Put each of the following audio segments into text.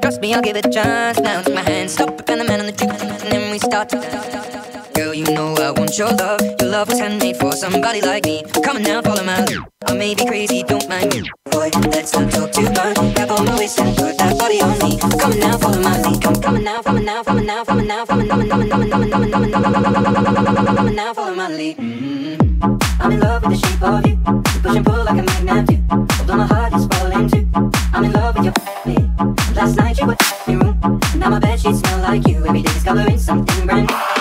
trust me, I'll give it a chance. Now take my hand, stop and the man on the juke, and then we start. Girl, you know I want your love. Your love was handmade for somebody like me. Come on now, follow my lead. I may be crazy, don't mind me. Boy, let's not talk too much. Grab on my waist and put that body on me. Come on now, follow my lead. Come, come on now, come on now, come on now, come on now, come on, come on, come on, come on, come on, come on, come on, follow my lead. Mm-hmm. I'm in love with the shape of you. You push and pull like a magnet do. Although my heart is falling too. I'm in love with your. Last night you were in your room. Now my bed sheets smell like you. Every day discovering something brand new.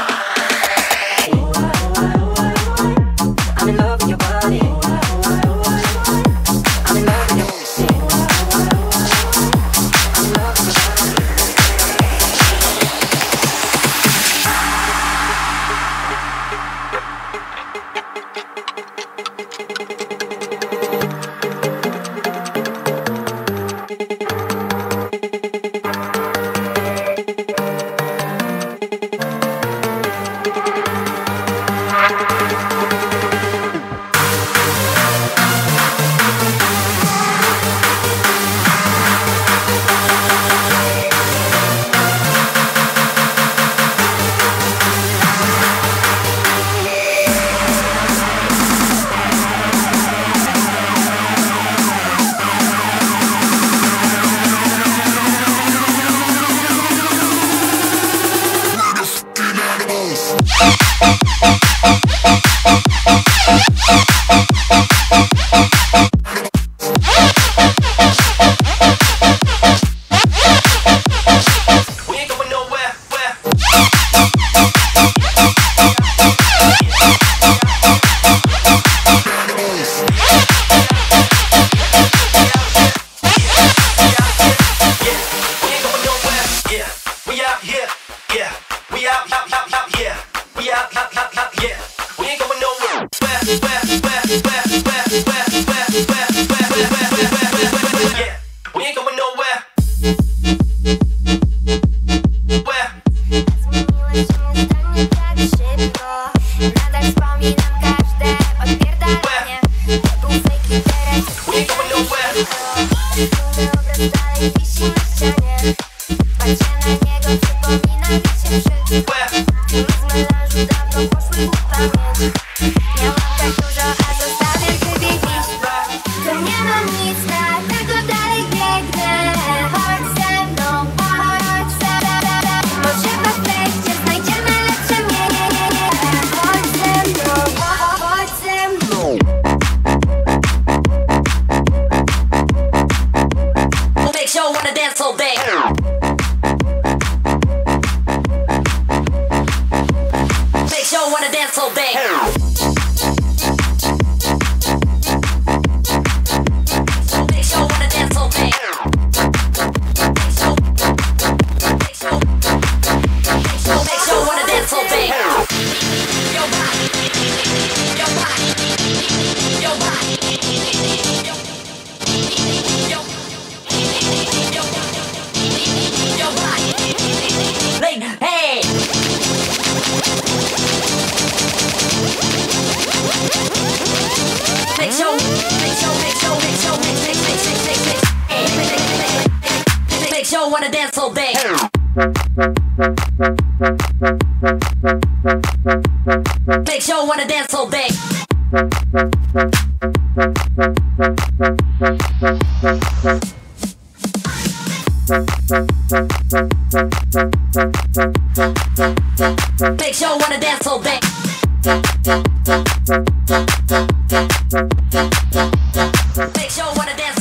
don't wanna dance all day. Make sure wanna dance all day. Make sure wanna dance all day. Make sure wanna dance.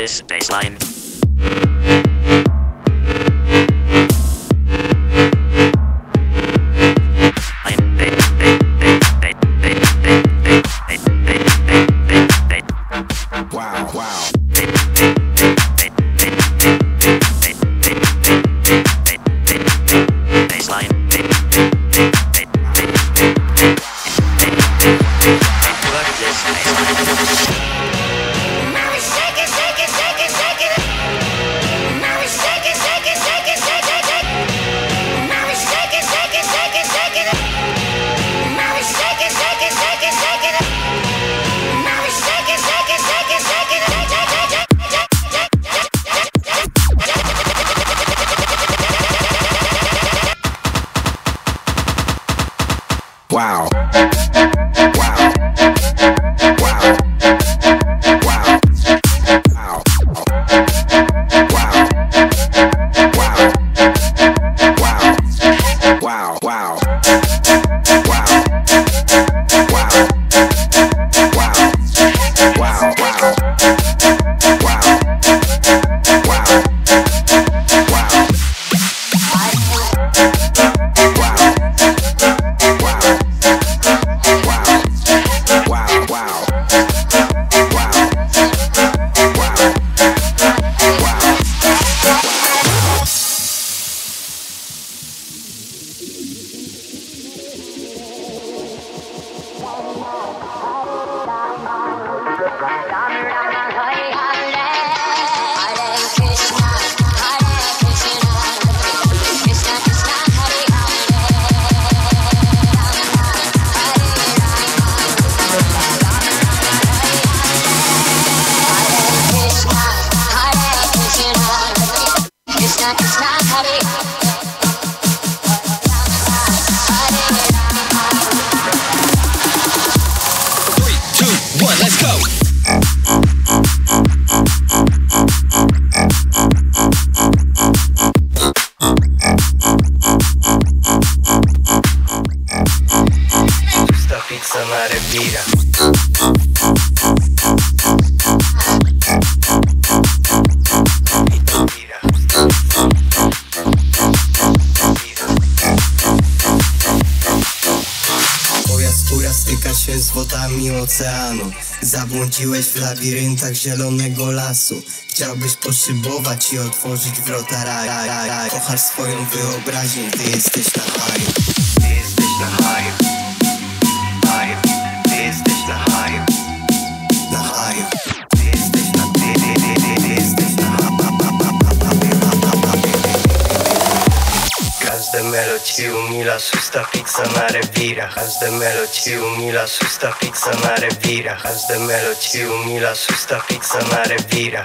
this baseline. mixa na repira. styka się z wodami oceanu. Zabłądziłeś w labiryntach zielonego lasu. Chciałbyś poszybować i otworzyć wrota raj. Kochasz swoją wyobraźnię, ty jesteś na haju. Ty jesteś na haju. melodii Umila susta fixa n are virea Haz de melodii Umila susta fixa n are virea Haz de melodii Umila susta fixa n are virea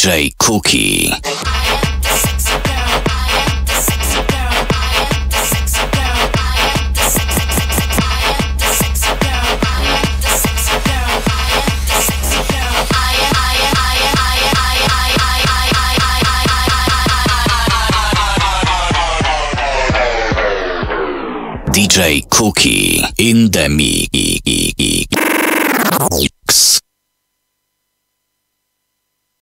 DJ Kuki. DJ Kuki in the mix.